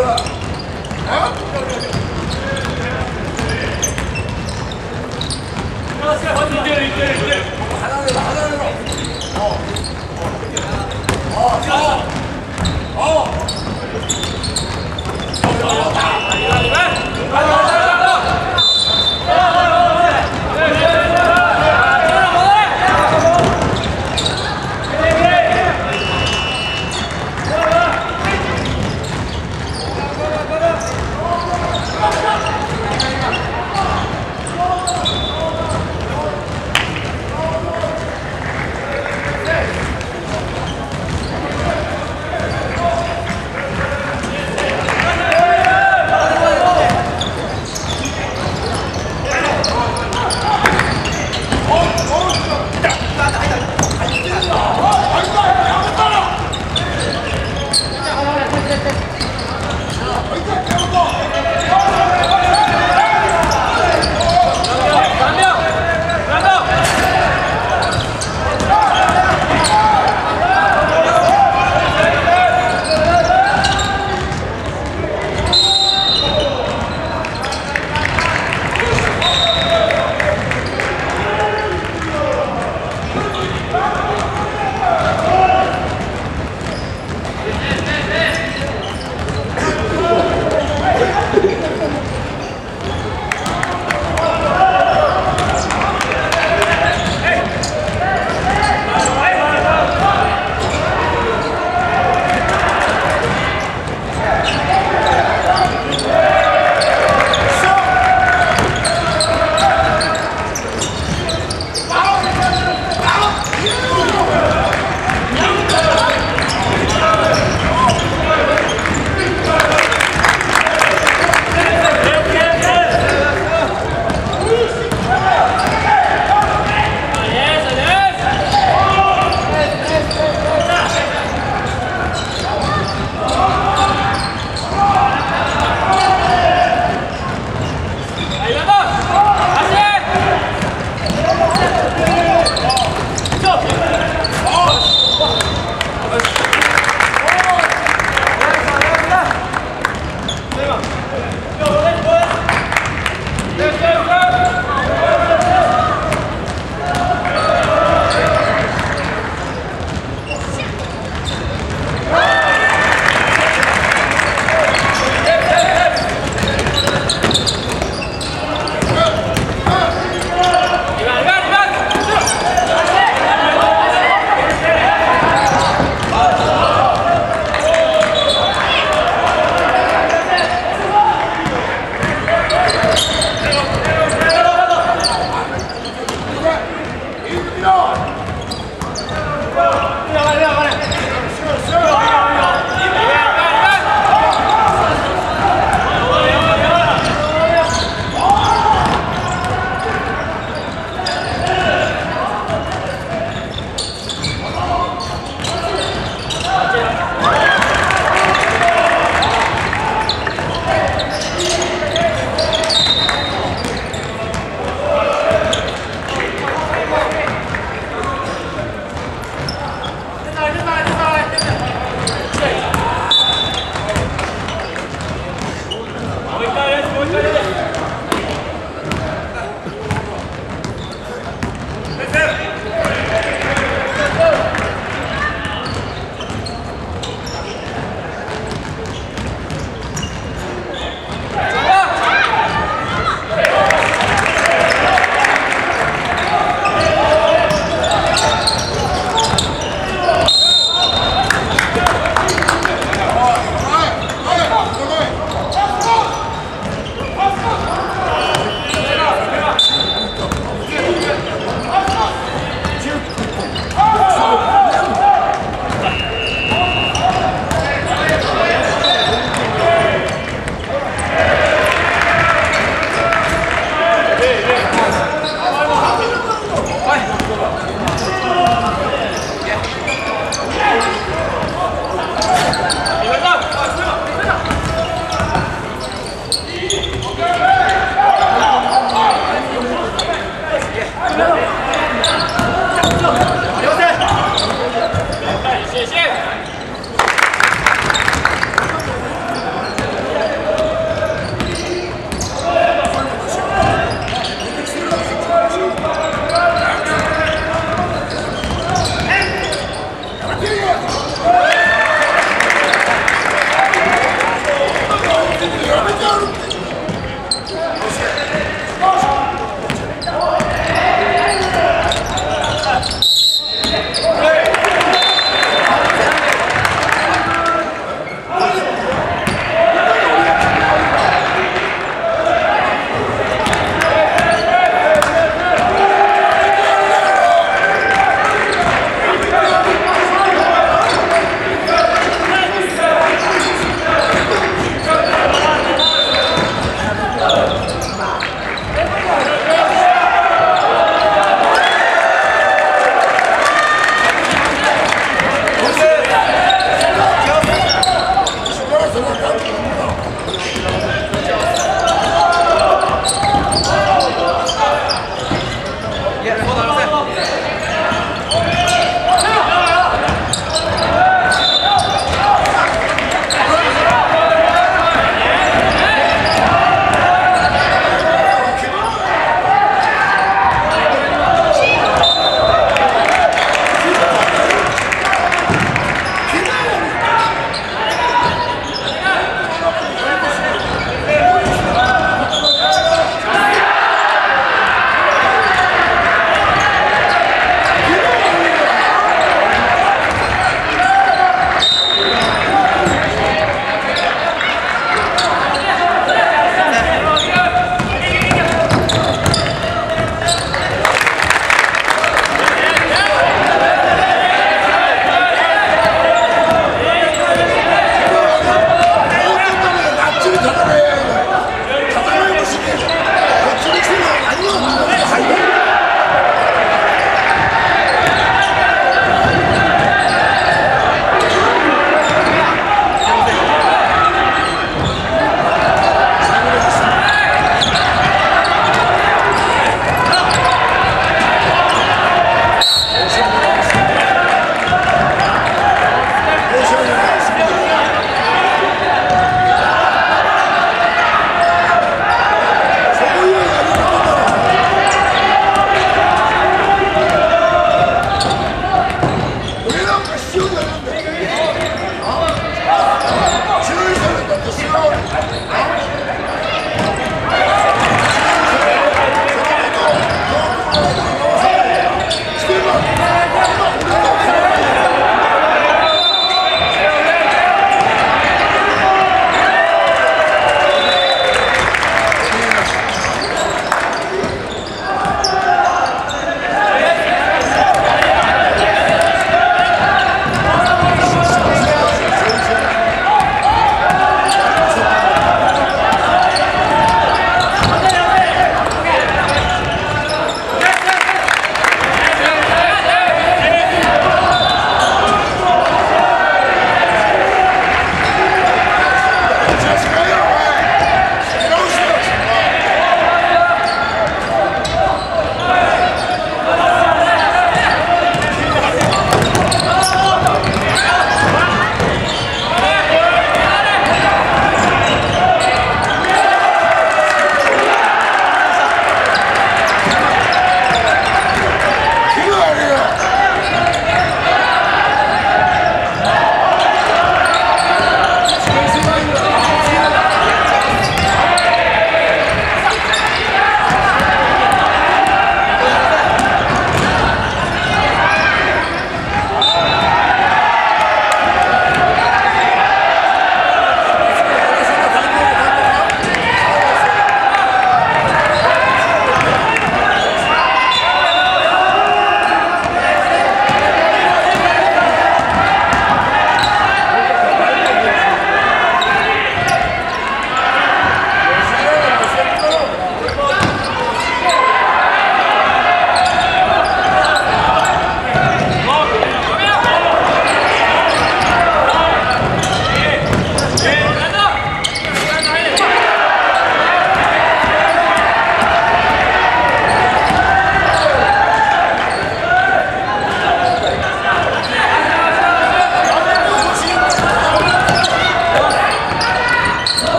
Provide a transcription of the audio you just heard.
い